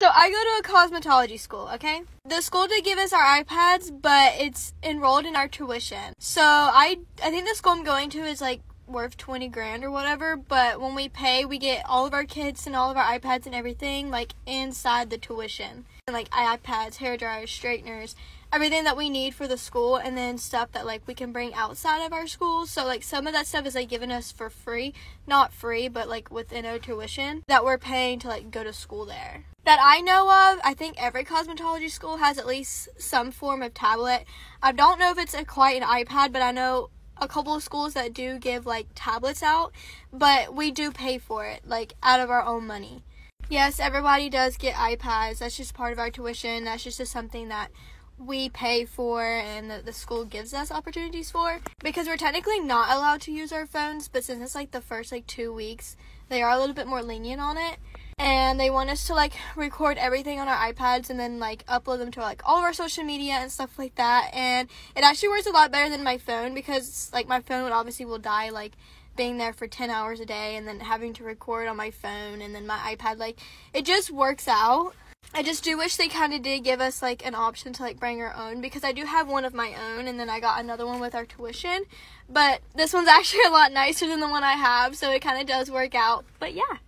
So I go to a cosmetology school, okay? The school did give us our iPads, but it's enrolled in our tuition. So I I think the school I'm going to is like worth 20 grand or whatever, but when we pay, we get all of our kits and all of our iPads and everything like inside the tuition. And like iPads, hair dryers, straighteners, everything that we need for the school and then stuff that like we can bring outside of our school. So like some of that stuff is like given us for free, not free, but like within our tuition that we're paying to like go to school there. That I know of, I think every cosmetology school has at least some form of tablet. I don't know if it's a, quite an iPad, but I know a couple of schools that do give like tablets out, but we do pay for it, like out of our own money. Yes, everybody does get iPads. That's just part of our tuition. That's just something that we pay for and the, the school gives us opportunities for because we're technically not allowed to use our phones but since it's like the first like two weeks they are a little bit more lenient on it and they want us to like record everything on our iPads and then like upload them to like all of our social media and stuff like that and it actually works a lot better than my phone because like my phone would obviously will die like being there for 10 hours a day and then having to record on my phone and then my iPad like it just works out I just do wish they kind of did give us like an option to like bring our own because I do have one of my own and then I got another one with our tuition. But this one's actually a lot nicer than the one I have, so it kind of does work out. But yeah.